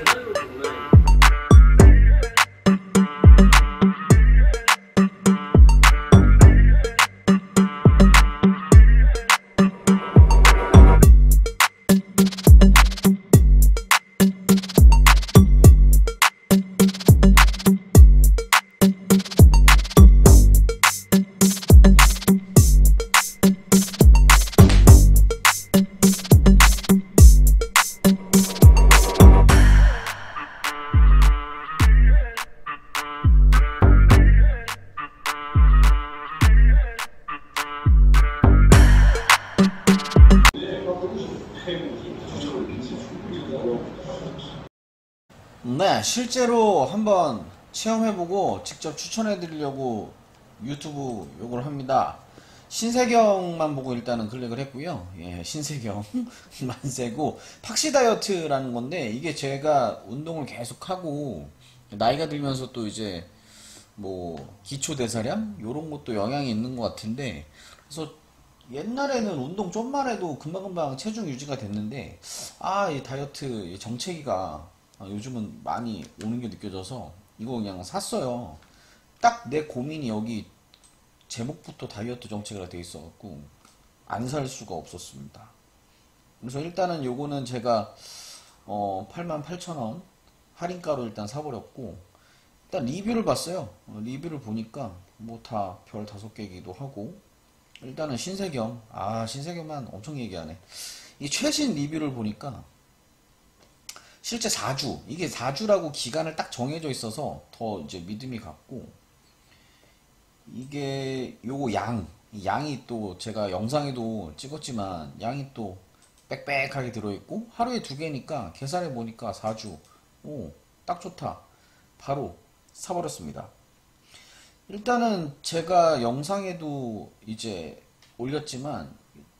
Absolutely. 네, 실제로 한번 체험해보고 직접 추천해드리려고 유튜브 요걸 합니다. 신세경만 보고 일단은 클릭을 했고요. 예, 신세경 만세고 팍시 다이어트라는 건데 이게 제가 운동을 계속하고 나이가 들면서 또 이제 뭐 기초 대사량 요런 것도 영향이 있는 것 같은데 그래서 옛날에는 운동 좀만 해도 금방금방 체중 유지가 됐는데 아 이 다이어트 이 정체기가 아, 요즘은 많이 오는 게 느껴져서 이거 그냥 샀어요. 딱 내 고민이 여기 제목부터 다이어트 정책이라 돼 있어갖고 안 살 수가 없었습니다. 그래서 일단은 요거는 제가 어 88,000원 할인가로 일단 사버렸고 일단 리뷰를 봤어요. 어, 리뷰를 보니까 뭐 다 별 다섯 개기도 하고 일단은 신세경 아 신세경만 엄청 얘기하네. 이 최신 리뷰를 보니까 실제 4주 이게 4주라고 기간을 딱 정해져 있어서 더 이제 믿음이 갔고 이게 요거 양 양이 또 제가 영상에도 찍었지만 양이 또 빽빽하게 들어있고 하루에 두 개니까 계산해 보니까 4주 오 딱 좋다. 바로 사버렸습니다. 일단은 제가 영상에도 이제 올렸지만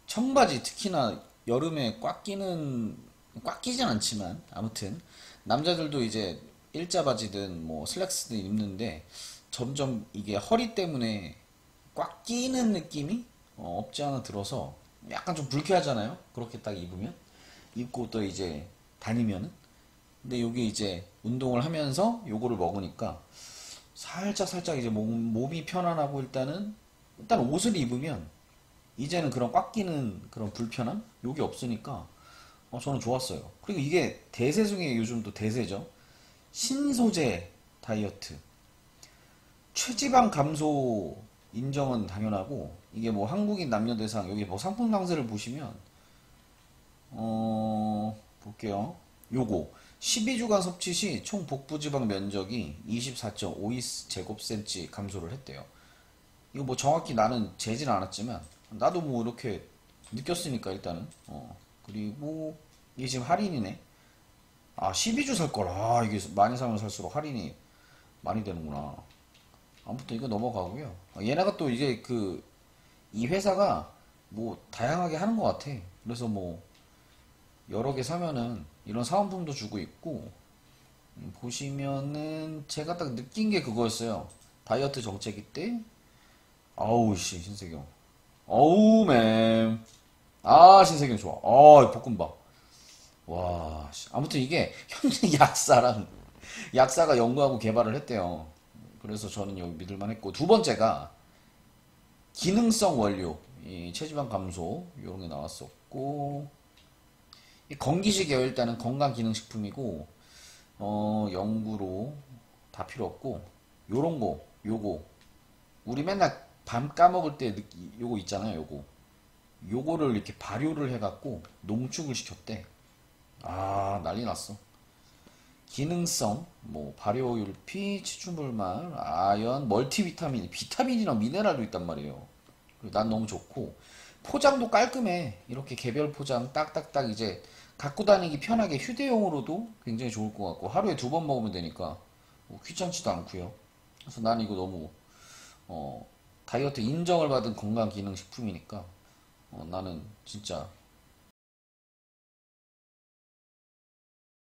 청바지 특히나 여름에 꽉 끼는 꽉 끼진 않지만 아무튼. 남자들도 이제 일자 바지든 뭐 슬랙스든 입는데 점점 이게 허리 때문에 꽉 끼는 느낌이 어, 없지 않아 들어서 약간 좀 불쾌하잖아요. 그렇게 딱 입으면. 입고 또 이제 다니면은. 근데 여기 이제 운동을 하면서 요거를 먹으니까 살짝 살짝 이제 몸, 몸이 편안하고 일단은 일단 옷을 입으면 이제는 그런 꽉 끼는 그런 불편함? 요게 없으니까 어, 저는 좋았어요. 그리고 이게 대세 중에 요즘 또 대세죠. 신소재 다이어트. 최지방 감소 인정은 당연하고 이게 뭐 한국인 남녀 대상 여기 뭐 상품 상세를 보시면 어 볼게요. 요거 12주간 섭취 시 총 복부 지방 면적이 24.52제곱센치 감소를 했대요. 이거 뭐 정확히 나는 재진 않았지만 나도 뭐 이렇게 느꼈으니까 일단은 어 그리고 이게 지금 할인이네. 아 12주 살 걸. 아 이게 많이 사면 살수록 할인이 많이 되는구나. 아무튼 이거 넘어가고요. 아, 얘네가 또 이제 그 이 회사가 뭐 다양하게 하는 것 같아. 그래서 뭐 여러 개 사면은 이런 사은품도 주고 있고 음, 보시면은 제가 딱 느낀 게 그거였어요. 다이어트 정체기 때 아우 씨 신세경 어우 맨. 아 신세경 좋아. 아 볶음밥. 와 씨. 아무튼 이게 현재 약사랑 약사가 연구하고 개발을 했대요. 그래서 저는 여기 믿을만 했고 두 번째가 기능성 원료 이 체지방 감소 이런 게 나왔었고 이 건기식이에요 일단은 건강 기능식품이고 어 연구로 다 필요 없고 요런 거 요거 우리 맨날 밤 까먹을 때 느끼, 요거 있잖아요 요거 요거를 이렇게 발효를 해갖고 농축을 시켰대 아 난리 났어 기능성, 뭐 발효율 피, 치추물말, 아연, 멀티비타민, 비타민이랑 미네랄도 있단 말이에요. 난 너무 좋고 포장도 깔끔해. 이렇게 개별 포장 딱딱딱 이제 갖고 다니기 편하게 휴대용으로도 굉장히 좋을 것 같고 하루에 두 번 먹으면 되니까 뭐 귀찮지도 않고요. 그래서 난 이거 너무 어, 다이어트 인정을 받은 건강 기능 식품이니까 어, 나는 진짜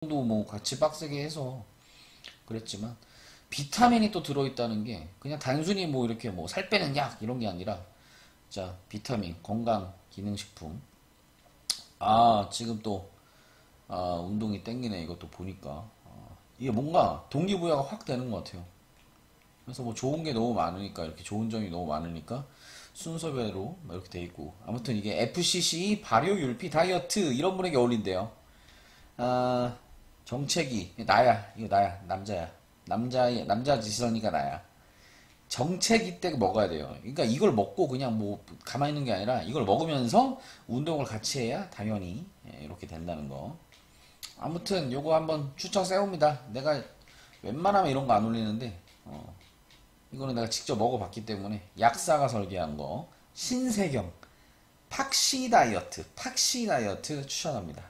도뭐 같이 빡세게 해서 그랬지만 비타민이 또 들어있다는 게 그냥 단순히 뭐 이렇게 뭐 살 빼는 약 이런 게 아니라 자 비타민 건강 기능식품. 아 지금 또 아, 운동이 땡기네. 이것도 보니까. 아, 이게 뭔가 동기부여가 확 되는 것 같아요. 그래서 뭐 좋은 게 너무 많으니까 이렇게 좋은 점이 너무 많으니까 순서별로 이렇게 돼 있고. 아무튼 이게 FCC 발효 율피 다이어트 이런 분에게 어울린대요. 아 정책이 나야. 이거 나야. 남자야. 남자 남자 지선이가 나야. 정책이 때 먹어야 돼요. 그러니까 이걸 먹고 그냥 뭐 가만히 있는 게 아니라 이걸 먹으면서 운동을 같이 해야 당연히 예, 이렇게 된다는 거. 아무튼 요거 한번 추천 세웁니다. 내가 웬만하면 이런 거 안 올리는데. 어, 이거는 내가 직접 먹어봤기 때문에 약사가 설계한 거 신세경 팍시 다이어트 팍시 다이어트 추천합니다.